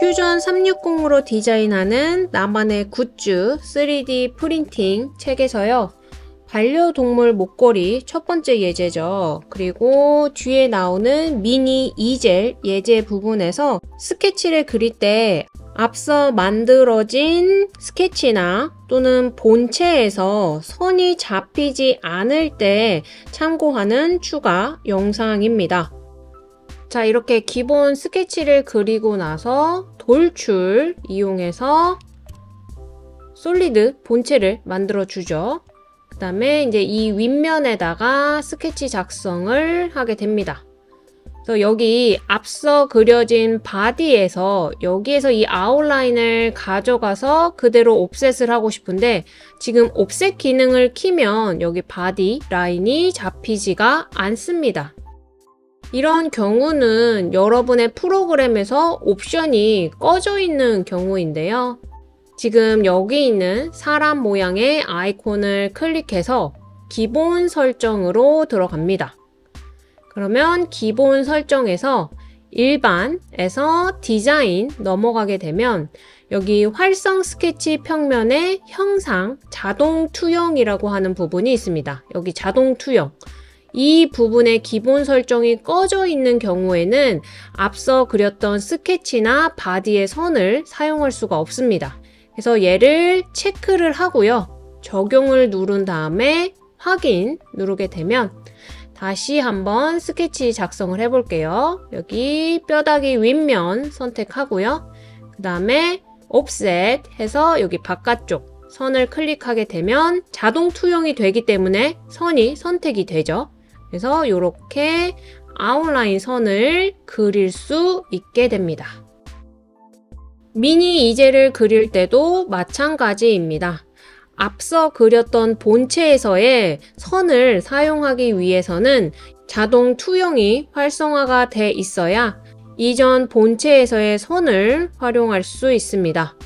퓨전 360으로 디자인하는 나만의 굿즈 3D 프린팅 책에서요. 반려동물 목걸이 첫 번째 예제죠. 그리고 뒤에 나오는 미니 이젤 예제 부분에서 스케치를 그릴 때 앞서 만들어진 스케치나 또는 본체에서 선이 잡히지 않을 때 참고하는 추가 영상입니다. 자, 이렇게 기본 스케치를 그리고 나서 돌출 이용해서 solid 본체를 만들어 주죠. 그 다음에 이제 이 윗면에다가 스케치 작성을 하게 됩니다. 그래서 여기 앞서 그려진 바디에서 여기에서 이 아웃라인을 가져가서 그대로 offset을 하고 싶은데 지금 offset 기능을 키면 여기 바디 라인이 잡히지가 않습니다. 이런 경우는 여러분의 프로그램에서 옵션이 꺼져 있는 경우인데요. 지금 여기 있는 사람 모양의 아이콘을 클릭해서 기본 설정으로 들어갑니다. 그러면 기본 설정에서 일반에서 디자인 넘어가게 되면 여기 활성 스케치 평면의 형상 자동 투영이라고 하는 부분이 있습니다. 여기 자동 투영. 이 부분의 기본 설정이 꺼져 있는 경우에는 앞서 그렸던 스케치나 바디의 선을 사용할 수가 없습니다. 그래서 얘를 체크를 하고요. 적용을 누른 다음에 확인 누르게 되면 다시 한번 스케치 작성을 해볼게요. 여기 뼈다귀 윗면 선택하고요. 그 다음에 offset 해서 여기 바깥쪽 선을 클릭하게 되면 자동 투영이 되기 때문에 선이 선택이 되죠. 그래서 이렇게 아웃라인 선을 그릴 수 있게 됩니다. 미니 이젤을 그릴 때도 마찬가지입니다. 앞서 그렸던 본체에서의 선을 사용하기 위해서는 자동 투영이 활성화가 돼 있어야 이전 본체에서의 선을 활용할 수 있습니다.